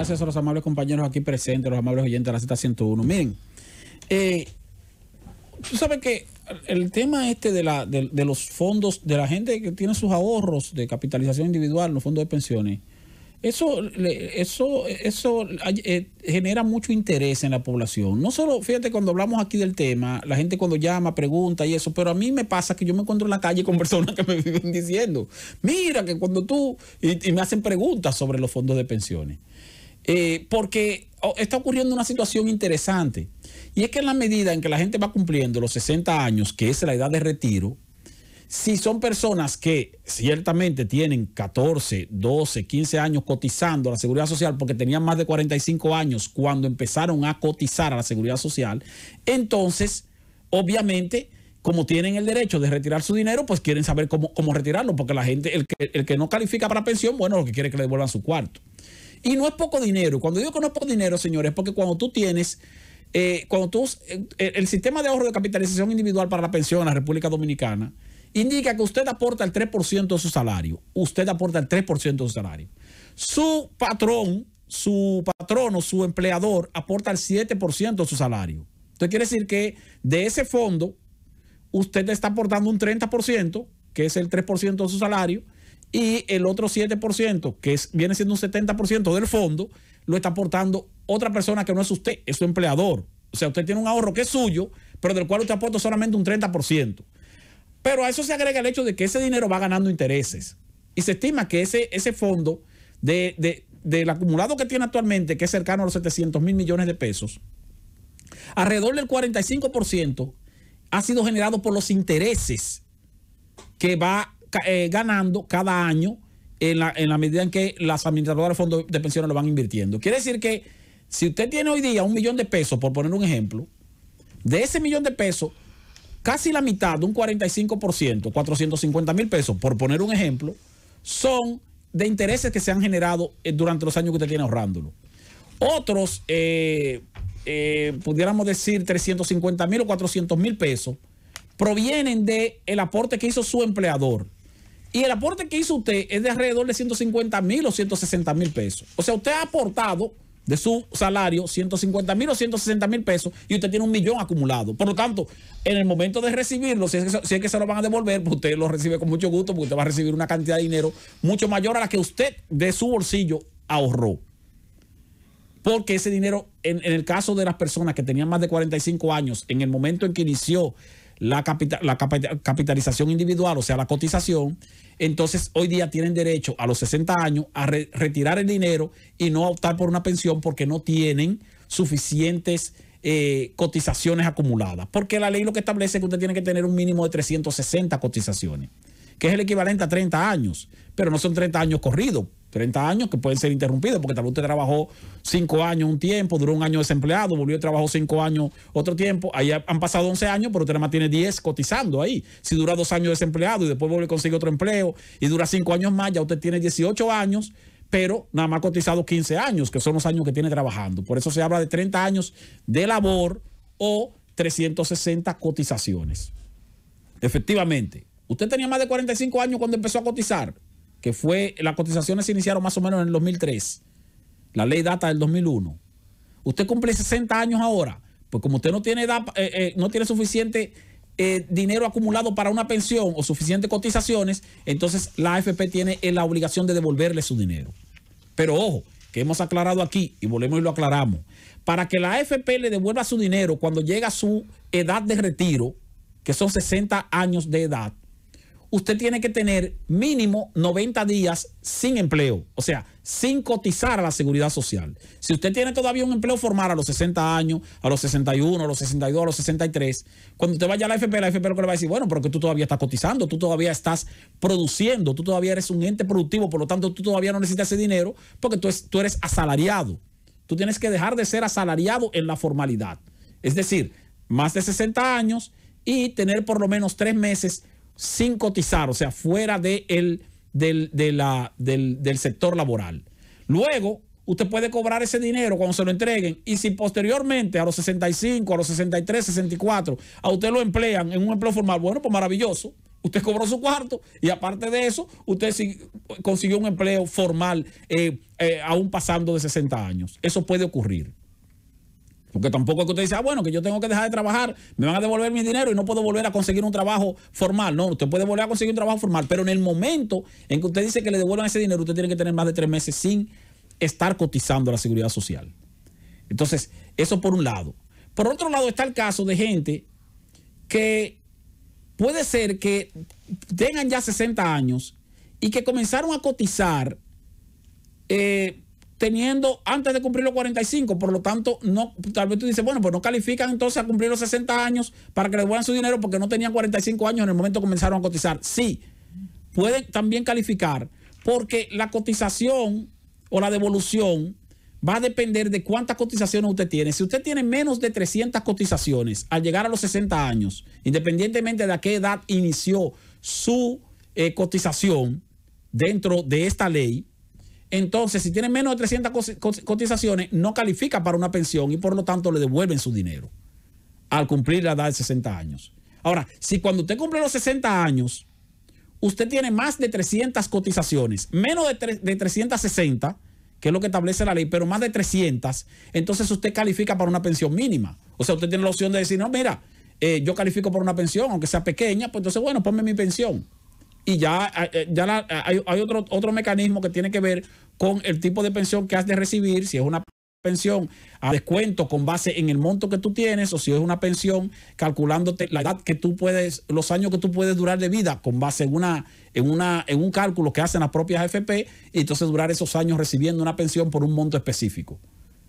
Gracias a los amables compañeros aquí presentes, los amables oyentes de la Z101. Miren, eh, tú sabes que el tema este de, la, de, los fondos, de la gente que tiene sus ahorros de capitalización individual, los fondos de pensiones, eso, eso, eso eh, genera mucho interés en la población. No solo, fíjate, cuando hablamos aquí del tema, la gente cuando llama, pregunta y eso, pero a mí me pasa que yo me encuentro en la calle con personas que me viven diciendo, mira que cuando tú, y, me hacen preguntas sobre los fondos de pensiones. Eh, porque oh, está ocurriendo una situación interesante. Y es que en la medida en que la gente va cumpliendo los 60 años, que es la edad de retiro, si son personas que ciertamente tienen 14, 12, 15 años cotizando a la seguridad social porque tenían más de 45 años cuando empezaron a cotizar a la seguridad social, entonces, obviamente, como tienen el derecho de retirar su dinero, pues quieren saber cómo, cómo retirarlo, porque la gente, el que, el que no califica para pensión, bueno, lo que quiere es que le devuelvan su cuarto. Y no es poco dinero. Cuando digo que no es poco dinero, señores, es porque cuando tú tienes eh, cuando tú, eh, el sistema de ahorro de capitalización individual para la pensión en la República Dominicana indica que usted aporta el 3% de su salario. Usted aporta el 3% de su salario. Su patrón, su patrono, su empleador aporta el 7% de su salario. Entonces quiere decir que de ese fondo usted está aportando un 30%, que es el 3% de su salario, y el otro 7%, que es, viene siendo un 70% del fondo, lo está aportando otra persona que no es usted, es su empleador. O sea, usted tiene un ahorro que es suyo, pero del cual usted aporta solamente un 30%. Pero a eso se agrega el hecho de que ese dinero va ganando intereses. Y se estima que ese, ese fondo de, del acumulado que tiene actualmente, que es cercano a los 700 mil millones de pesos, alrededor del 45% ha sido generado por los intereses que va eh, ganando cada año en la, en la, medida en que las administradoras de fondos de pensiones lo van invirtiendo. Quiere decir que si usted tiene hoy día un millón de pesos, por poner un ejemplo, de ese millón de pesos, casi la mitad, un 45%, 450 mil pesos, por poner un ejemplo, son de intereses que se han generado eh, durante los años que usted tiene ahorrándolo. Otros, eh, pudiéramos decir 350 mil o 400 mil pesos, provienen del el aporte que hizo su empleador. Y el aporte que hizo usted es de alrededor de 150 mil o 160 mil pesos. O sea, usted ha aportado de su salario 150 mil o 160 mil pesos y usted tiene un millón acumulado. Por lo tanto, en el momento de recibirlo, si es, que, se lo van a devolver, pues usted lo recibe con mucho gusto porque usted va a recibir una cantidad de dinero mucho mayor a la que usted de su bolsillo ahorró. Porque ese dinero, en el caso de las personas que tenían más de 45 años, en el momento en que inició la, la capitalización individual, o sea, la cotización, entonces hoy día tienen derecho a los 60 años a retirar el dinero y no optar por una pensión porque no tienen suficientes eh, cotizaciones acumuladas. Porque la ley lo que establece es que usted tiene que tener un mínimo de 360 cotizaciones, que es el equivalente a 30 años, pero no son 30 años corridos 30 años que pueden ser interrumpidos, porque tal vez usted trabajó 5 años un tiempo, duró un año desempleado, volvió y trabajó 5 años otro tiempo, ahí han pasado 11 años, pero usted nada más tiene 10 cotizando ahí. Si dura 2 años desempleado y después vuelve a conseguir otro empleo y dura 5 años más, ya usted tiene 18 años, pero nada más cotizado 15 años, que son los años que tiene trabajando. Por eso se habla de 30 años de labor o 360 cotizaciones. Efectivamente, usted tenía más de 45 años cuando empezó a cotizar que fue, las cotizaciones se iniciaron más o menos en el 2003. La ley data del 2001. Usted cumple 60 años ahora, pues como usted no tiene, edad, eh, eh, no tiene suficiente eh, dinero acumulado para una pensión o suficientes cotizaciones, entonces la AFP tiene la obligación de devolverle su dinero. Pero ojo, que hemos aclarado aquí y volvemos y lo aclaramos. Para que la AFP le devuelva su dinero cuando llega a su edad de retiro, que son 60 años de edad, usted tiene que tener mínimo 90 días sin empleo, o sea, sin cotizar a la seguridad social. Si usted tiene todavía un empleo formal a los 60 años, a los 61, a los 62, a los 63, cuando usted vaya a la FP, la FP lo que le va a decir, bueno, pero que tú todavía estás cotizando, tú todavía estás produciendo, tú todavía eres un ente productivo, por lo tanto tú todavía no necesitas ese dinero porque tú, tú eres asalariado. Tú tienes que dejar de ser asalariado en la formalidad. Es decir, más de 60 años y tener por lo menos tres meses sin cotizar, o sea, fuera de el, del, de la, del, del sector laboral. Luego, usted puede cobrar ese dinero cuando se lo entreguen y si posteriormente a los 65, a los 63, 64, a usted lo emplean en un empleo formal, bueno, pues maravilloso. usted cobró su cuarto y aparte de eso, usted consiguió un empleo formal eh, eh, aún pasando de 60 años. Eso puede ocurrir. Porque tampoco es que usted dice, ah, bueno, que yo tengo que dejar de trabajar, me van a devolver mi dinero y no puedo volver a conseguir un trabajo formal. No, usted puede volver a conseguir un trabajo formal, pero en el momento en que usted dice que le devuelvan ese dinero, usted tiene que tener más de tres meses sin estar cotizando a la seguridad social. Entonces, eso por un lado. Por otro lado está el caso de gente que puede ser que tengan ya 60 años y que comenzaron a cotizar eh, teniendo antes de cumplir los 45, por lo tanto, no, tal vez tú dices, bueno, pues no califican entonces a cumplir los 60 años para que les devuelvan su dinero porque no tenían 45 años en el momento que comenzaron a cotizar. Sí, pueden también calificar porque la cotización o la devolución va a depender de cuántas cotizaciones usted tiene. Si usted tiene menos de 300 cotizaciones al llegar a los 60 años, independientemente de a qué edad inició su eh, cotización dentro de esta ley, entonces si tiene menos de 300 cotizaciones, no califica para una pensión y por lo tanto le devuelven su dinero al cumplir la edad de 60 años. Ahora, si cuando usted cumple los 60 años, usted tiene más de 300 cotizaciones, menos de, de 360, que es lo que establece la ley, pero más de 300, entonces usted califica para una pensión mínima. O sea, usted tiene la opción de decir, no, mira, eh, yo califico por una pensión, aunque sea pequeña, pues entonces, bueno, ponme mi pensión. Y ya, eh, ya hay, hay, otro, otro mecanismo que tiene que ver con el tipo de pensión que has de recibir, si es una pensión a descuento con base en el monto que tú tienes o si es una pensión calculándote la edad que tú puedes, los años que tú puedes durar de vida con base en una en una en un cálculo que hacen las propias AFP y entonces durar esos años recibiendo una pensión por un monto específico.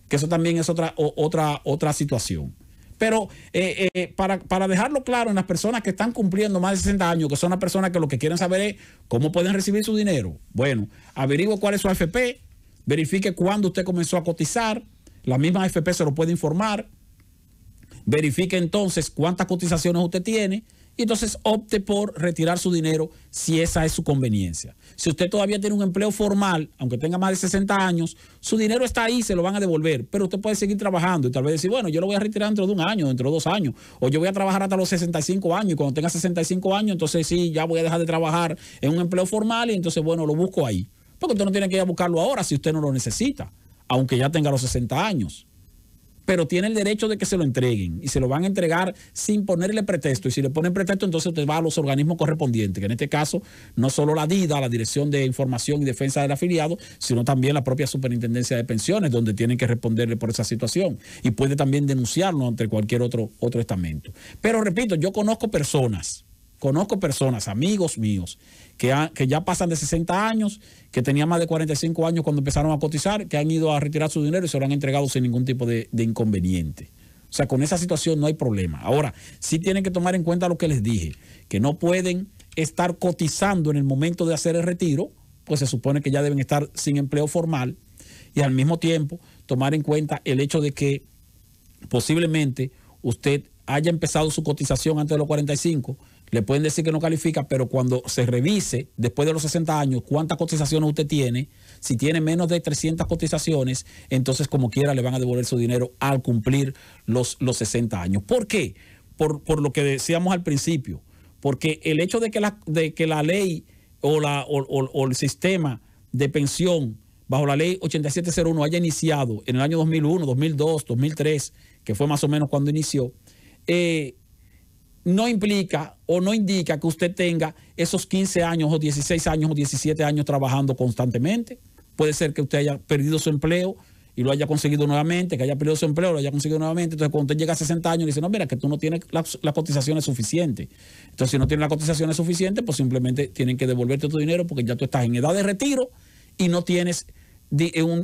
Que eso también es otra otra otra situación. Pero eh, eh, para, para, dejarlo claro en las personas que están cumpliendo más de 60 años, que son las personas que lo que quieren saber es cómo pueden recibir su dinero. Bueno, averigüe cuál es su AFP, verifique cuándo usted comenzó a cotizar, la misma AFP se lo puede informar, verifique entonces cuántas cotizaciones usted tiene y entonces opte por retirar su dinero si esa es su conveniencia. Si usted todavía tiene un empleo formal, aunque tenga más de 60 años, su dinero está ahí, se lo van a devolver, pero usted puede seguir trabajando y tal vez decir, bueno, yo lo voy a retirar dentro de un año, dentro de dos años, o yo voy a trabajar hasta los 65 años y cuando tenga 65 años, entonces sí, ya voy a dejar de trabajar en un empleo formal y entonces, bueno, lo busco ahí. Porque usted no tiene que ir a buscarlo ahora si usted no lo necesita, aunque ya tenga los 60 años. Pero tiene el derecho de que se lo entreguen y se lo van a entregar sin ponerle pretexto. Y si le ponen pretexto, entonces usted va a los organismos correspondientes, que en este caso no solo la DIDA, la Dirección de Información y Defensa del Afiliado, sino también la propia Superintendencia de Pensiones, donde tienen que responderle por esa situación. Y puede también denunciarlo ante cualquier otro, otro estamento. Pero repito, yo conozco personas Conozco personas, amigos míos, que, ya pasan de 60 años, que tenían más de 45 años cuando empezaron a cotizar, que han ido a retirar su dinero y se lo han entregado sin ningún tipo de, inconveniente. O sea, con esa situación no hay problema. Ahora, sí tienen que tomar en cuenta lo que les dije, que no pueden estar cotizando en el momento de hacer el retiro, pues se supone que ya deben estar sin empleo formal y al mismo tiempo tomar en cuenta el hecho de que posiblemente usted haya empezado su cotización antes de los 45 le pueden decir que no califica, pero cuando se revise, después de los 60 años, cuántas cotizaciones usted tiene, si tiene menos de 300 cotizaciones, entonces como quiera le van a devolver su dinero al cumplir los, los 60 años. ¿Por qué? Por, lo que decíamos al principio, porque el hecho de que la, de que la ley o, la, o, el sistema de pensión bajo la ley 8701 haya iniciado en el año 2001, 2002, 2003, que fue más o menos cuando inició, eh, no implica o no indica que usted tenga esos 15 años o 16 años o 17 años trabajando constantemente. Puede ser que usted haya perdido su empleo y lo haya conseguido nuevamente, que haya perdido su empleo, lo haya conseguido nuevamente. Entonces, cuando usted llega a 60 años, dice, no, mira, que tú no tienes las la cotizaciones suficientes. Entonces, si no tienes las cotizaciones suficientes, pues simplemente tienen que devolverte tu dinero porque ya tú estás en edad de retiro y no tienes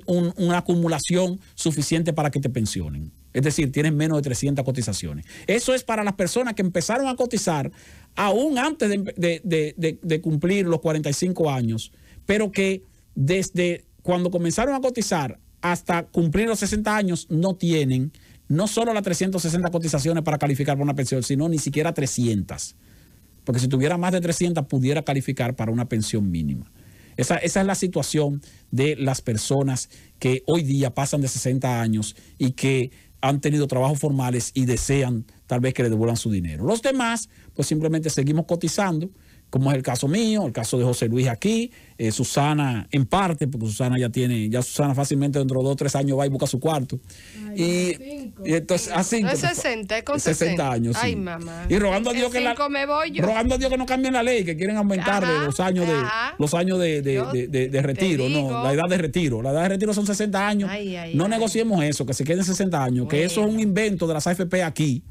una acumulación suficiente para que te pensionen. Es decir, tienen menos de 300 cotizaciones. Eso es para las personas que empezaron a cotizar aún antes de, cumplir los 45 años, pero que desde cuando comenzaron a cotizar hasta cumplir los 60 años no tienen no solo las 360 cotizaciones para calificar para una pensión, sino ni siquiera 300. Porque si tuviera más de 300 pudiera calificar para una pensión mínima. Esa, esa, es la situación de las personas que hoy día pasan de 60 años y que han tenido trabajos formales y desean tal vez que le devuelvan su dinero. Los demás, pues simplemente seguimos cotizando, como es el caso mío, el caso de José Luis aquí, eh, Susana en parte, porque Susana ya tiene, ya Susana fácilmente dentro de dos o tres años va y busca su cuarto. y, entonces, así. No es 60, es con 60, años. Ay, mamá. Y rogando a Dios que la, rogando a Dios que no cambien la ley, que quieren aumentarle los años de los años de, de, de, retiro, no, la edad de retiro. La edad de retiro son 60 años. no negociemos eso, que se queden 60 años, que eso es un invento de las AFP aquí,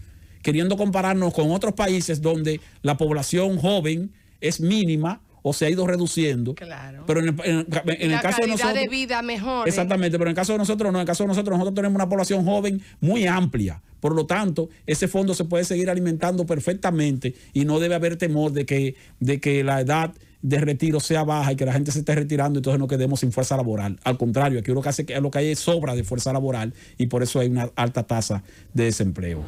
queriendo compararnos con otros países donde la población joven es mínima o se ha ido reduciendo. Claro. Pero en el, caso de nosotros. de vida mejor. Exactamente, pero en el caso de nosotros no. En el caso de nosotros, nosotros tenemos una población joven muy amplia. Por lo tanto, ese fondo se puede seguir alimentando perfectamente y no debe haber temor de que, de que la edad de retiro sea baja y que la gente se esté retirando y entonces no quedemos sin fuerza laboral. Al contrario, aquí lo que, hace, lo que hay es sobra de fuerza laboral y por eso hay una alta tasa de desempleo.